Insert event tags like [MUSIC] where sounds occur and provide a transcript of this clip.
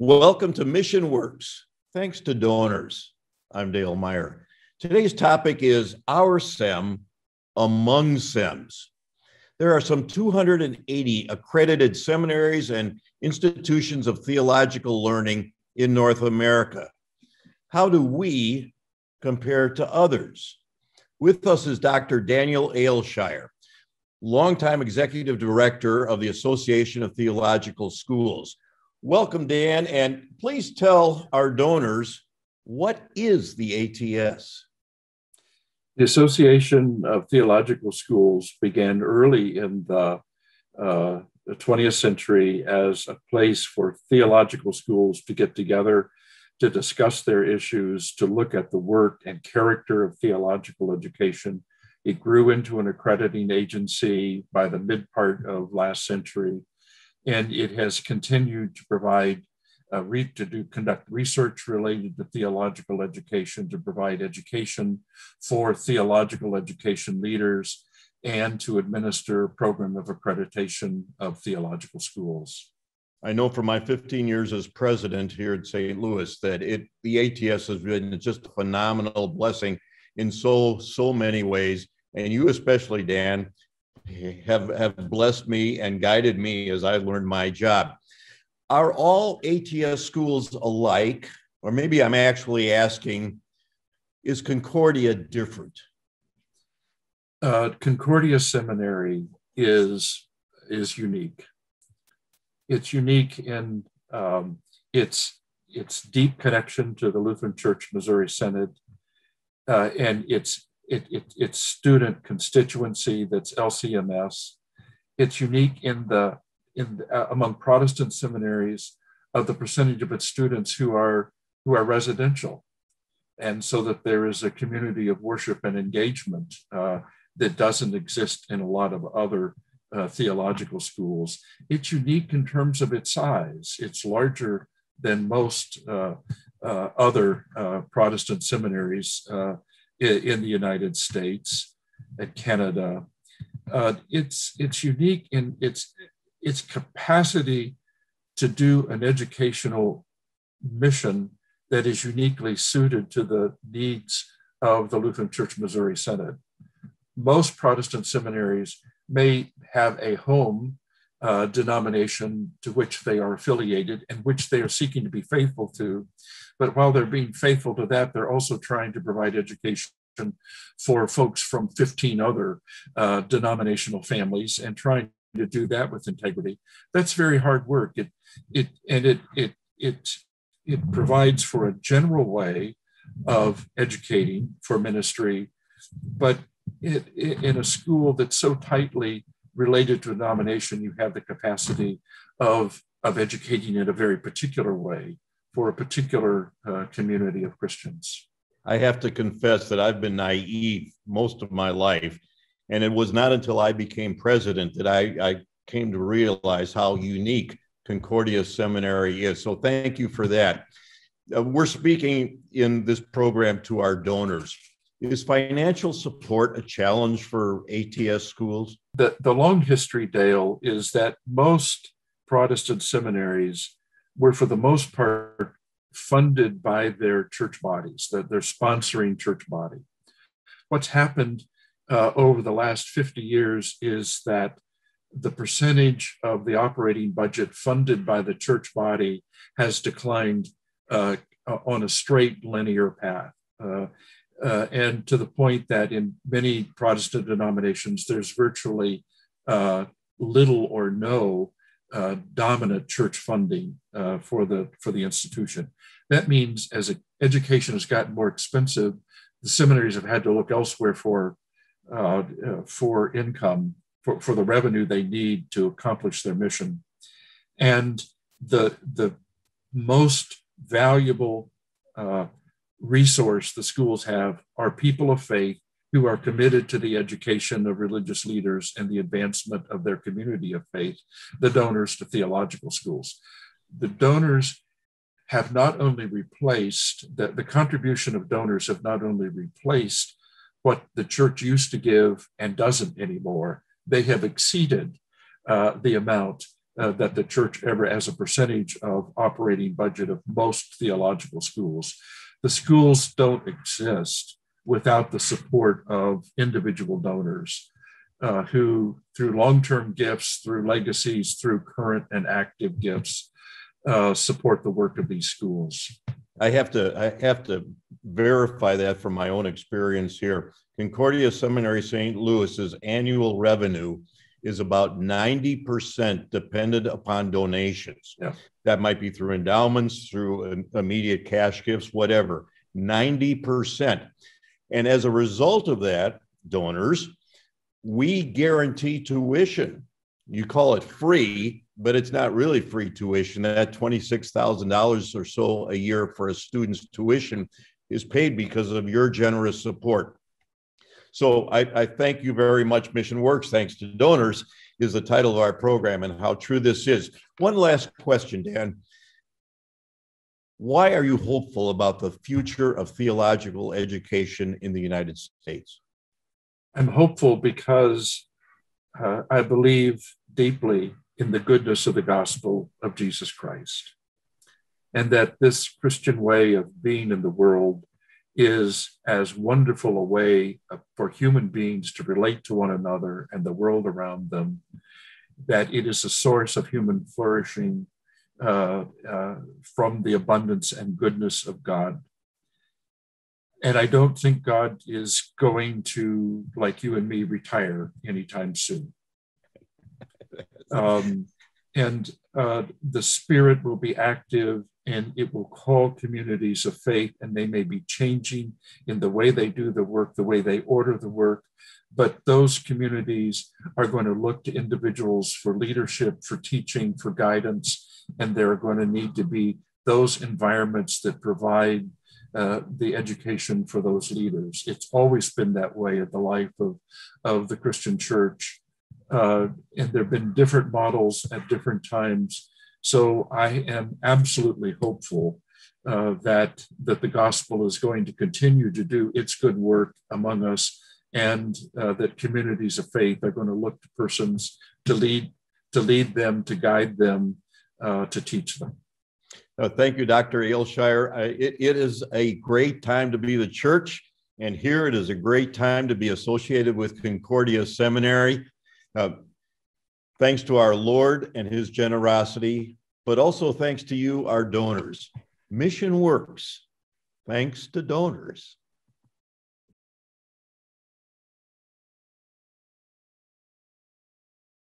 Welcome to Mission Works. Thanks to donors. I'm Dale Meyer. Today's topic is Our SEM Among SEMs. There are some 280 accredited seminaries and institutions of theological learning in North America. How do we compare to others? With us is Dr. Daniel Aleshire, longtime executive director of the Association of Theological Schools. Welcome, Dan, and please tell our donors what is the ATS? The Association of Theological Schools began early in the, uh, the 20th century as a place for theological schools to get together to discuss their issues, to look at the work and character of theological education. It grew into an accrediting agency by the mid part of last century and it has continued to provide uh, re- to do conduct research related to theological education, to provide education for theological education leaders, and to administer a program of accreditation of theological schools. I know from my 15 years as president here at St. Louis that it the ATS has been just a phenomenal blessing in so so many ways, and you especially, Dan, have, have blessed me and guided me as I learned my job. Are all ATS schools alike? Or maybe I'm actually asking, is Concordia different? Uh, Concordia Seminary is, is unique. It's unique in um, its, its deep connection to the Lutheran Church Missouri Synod uh, and its it, it, its student constituency that's LCMS. It's unique in the in uh, among Protestant seminaries of the percentage of its students who are who are residential, and so that there is a community of worship and engagement uh, that doesn't exist in a lot of other uh, theological schools. It's unique in terms of its size. It's larger than most uh, uh, other uh, Protestant seminaries in the United States and Canada. Uh, it's it's unique in its its capacity to do an educational mission that is uniquely suited to the needs of the Lutheran Church Missouri Synod. Most Protestant seminaries may have a home uh, denomination to which they are affiliated and which they are seeking to be faithful to. But while they're being faithful to that, they're also trying to provide education for folks from 15 other uh, denominational families and trying to do that with integrity. That's very hard work. It, it, and it, it, it, it provides for a general way of educating for ministry, but it, it, in a school that's so tightly related to a denomination, you have the capacity of, of educating in a very particular way for a particular uh, community of Christians. I have to confess that I've been naive most of my life. And it was not until I became president that I, I came to realize how unique Concordia Seminary is. So thank you for that. Uh, we're speaking in this program to our donors. Is financial support a challenge for ATS schools? The, the long history, Dale, is that most Protestant seminaries were, for the most part, funded by their church bodies, that they're sponsoring church body. What's happened uh, over the last 50 years is that the percentage of the operating budget funded by the church body has declined uh, on a straight linear path. Uh, uh, and to the point that in many Protestant denominations, there's virtually uh, little or no uh, dominant church funding uh, for the for the institution. That means as education has gotten more expensive, the seminaries have had to look elsewhere for uh, for income for, for the revenue they need to accomplish their mission. And the the most valuable uh, resource the schools have are people of faith who are committed to the education of religious leaders and the advancement of their community of faith, the donors to theological schools. The donors have not only replaced, the, the contribution of donors have not only replaced what the church used to give and doesn't anymore, they have exceeded uh, the amount uh, that the church ever, as a percentage of operating budget of most theological schools. The schools don't exist without the support of individual donors uh, who, through long term gifts, through legacies, through current and active gifts, uh, support the work of these schools. I have to I have to verify that from my own experience here. Concordia Seminary St. Louis's annual revenue is about 90% dependent upon donations. Yeah. That might be through endowments, through immediate cash gifts, whatever. 90%. And as a result of that, donors, we guarantee tuition. You call it free, but it's not really free tuition. That $26,000 or so a year for a student's tuition is paid because of your generous support. So I, I, thank you very much. Mission Works, thanks to donors, is the title of our program and how true this is. One last question, Dan. Why are you hopeful about the future of theological education in the United States? I'm hopeful because uh, I believe deeply in the goodness of the gospel of Jesus Christ. And that this Christian way of being in the world is as wonderful a way for human beings to relate to one another and the world around them, that it is a source of human flourishing uh, uh, from the abundance and goodness of God. And I don't think God is going to, like you and me, retire anytime soon. [LAUGHS] Um, and uh, the Spirit will be active and it will call communities of faith, and they may be changing in the way they do the work, the way they order the work. But those communities are going to look to individuals for leadership, for teaching, for guidance, and there are going to need to be those environments that provide uh, the education for those leaders. It's always been that way in the life of, of the Christian church. Uh, and there have been different models at different times. So I am absolutely hopeful uh, that, that the gospel is going to continue to do its good work among us and uh, that communities of faith are going to look to persons to lead, to lead them, to guide them, uh, to teach them. Uh, thank you, Dr. Aleshire. Uh, it, it is a great time to be the church, and here it is a great time to be associated with Concordia Seminary. Uh, thanks to our Lord and his generosity, but also thanks to you, our donors. Mission works thanks to donors.